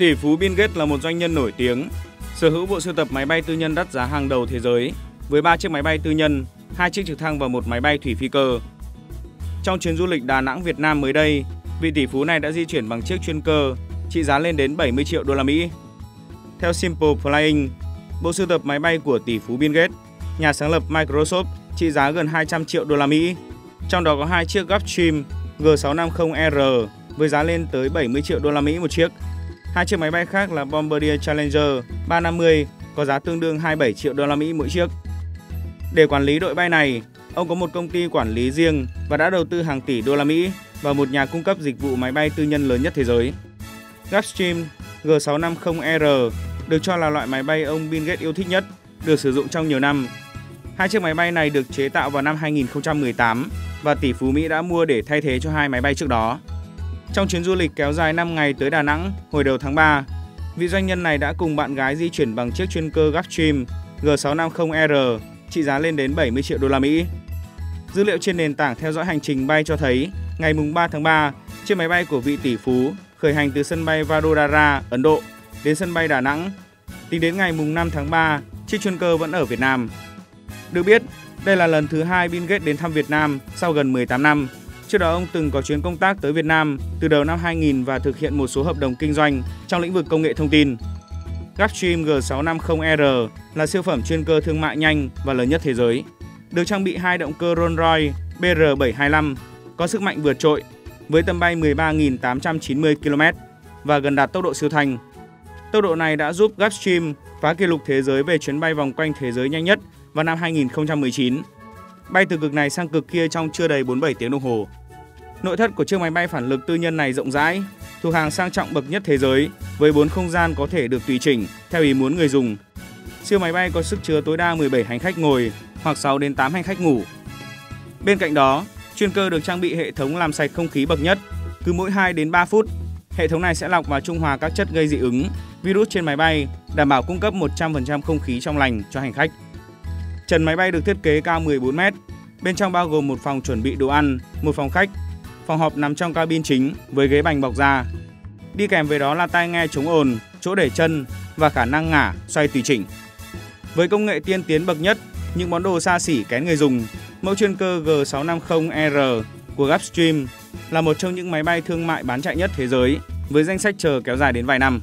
Tỷ phú Bill Gates là một doanh nhân nổi tiếng, sở hữu bộ sưu tập máy bay tư nhân đắt giá hàng đầu thế giới với 3 chiếc máy bay tư nhân, hai chiếc trực thăng và một máy bay thủy phi cơ. Trong chuyến du lịch Đà Nẵng Việt Nam mới đây, vị tỷ phú này đã di chuyển bằng chiếc chuyên cơ trị giá lên đến 70 triệu đô la Mỹ. Theo Simple Flying, bộ sưu tập máy bay của tỷ phú Bill Gates, nhà sáng lập Microsoft trị giá gần 200 triệu đô la Mỹ. Trong đó có hai chiếc Gulfstream G650R với giá lên tới 70 triệu đô la Mỹ một chiếc. Hai chiếc máy bay khác là Bombardier Challenger 350 có giá tương đương 27 triệu đô la Mỹ mỗi chiếc. Để quản lý đội bay này, ông có một công ty quản lý riêng và đã đầu tư hàng tỷ đô la Mỹ vào một nhà cung cấp dịch vụ máy bay tư nhân lớn nhất thế giới. Gulfstream G650R được cho là loại máy bay ông Bill Gates yêu thích nhất, được sử dụng trong nhiều năm. Hai chiếc máy bay này được chế tạo vào năm 2018 và tỷ phú Mỹ đã mua để thay thế cho hai máy bay trước đó. Trong chuyến du lịch kéo dài 5 ngày tới Đà Nẵng hồi đầu tháng 3, vị doanh nhân này đã cùng bạn gái di chuyển bằng chiếc chuyên cơ Gulfstream G650R trị giá lên đến 70 triệu đô la Mỹ. Dữ liệu trên nền tảng theo dõi hành trình bay cho thấy, ngày 3 tháng 3, chiếc máy bay của vị tỷ phú khởi hành từ sân bay Vadodara, Ấn Độ đến sân bay Đà Nẵng. Tính đến ngày 5 tháng 3, chiếc chuyên cơ vẫn ở Việt Nam. Được biết, đây là lần thứ hai Bill Gates đến thăm Việt Nam sau gần 18 năm. Trước đó, ông từng có chuyến công tác tới Việt Nam từ đầu năm 2000 và thực hiện một số hợp đồng kinh doanh trong lĩnh vực công nghệ thông tin. Gulfstream G650R là siêu phẩm chuyên cơ thương mại nhanh và lớn nhất thế giới. Được trang bị hai động cơ Rolls-Royce BR725 có sức mạnh vượt trội với tầm bay 13.890 km và gần đạt tốc độ siêu thanh. Tốc độ này đã giúp Gulfstream phá kỷ lục thế giới về chuyến bay vòng quanh thế giới nhanh nhất vào năm 2019. Bay từ cực này sang cực kia trong chưa đầy 47 tiếng đồng hồ. Nội thất của chiếc máy bay phản lực tư nhân này rộng rãi, thuộc hàng sang trọng bậc nhất thế giới với 4 không gian có thể được tùy chỉnh theo ý muốn người dùng. Siêu máy bay có sức chứa tối đa 17 hành khách ngồi hoặc 6 đến 8 hành khách ngủ. Bên cạnh đó, chuyên cơ được trang bị hệ thống làm sạch không khí bậc nhất. Cứ mỗi 2 đến 3 phút, hệ thống này sẽ lọc và trung hòa các chất gây dị ứng, virus trên máy bay, đảm bảo cung cấp 100% không khí trong lành cho hành khách. Trần máy bay được thiết kế cao 14 m, bên trong bao gồm một phòng chuẩn bị đồ ăn, một phòng khách, phòng họp nằm trong cabin chính với ghế bành bọc da. Đi kèm với đó là tai nghe chống ồn, chỗ để chân và khả năng ngả, xoay tùy chỉnh. Với công nghệ tiên tiến bậc nhất, những món đồ xa xỉ kén người dùng, mẫu chuyên cơ G650R của Gulfstream là một trong những máy bay thương mại bán chạy nhất thế giới với danh sách chờ kéo dài đến vài năm.